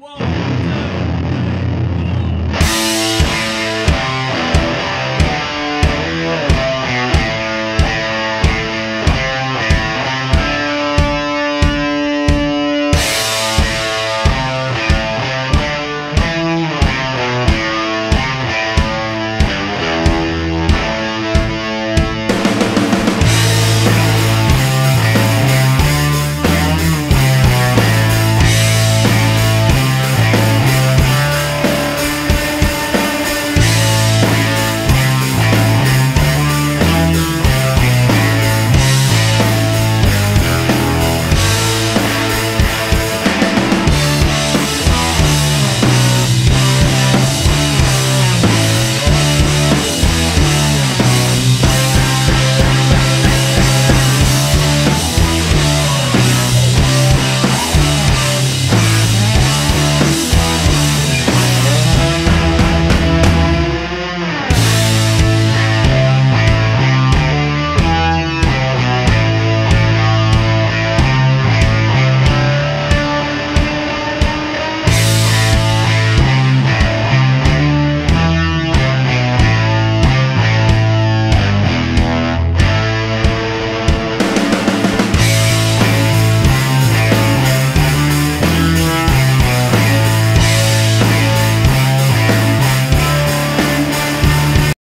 Whoa.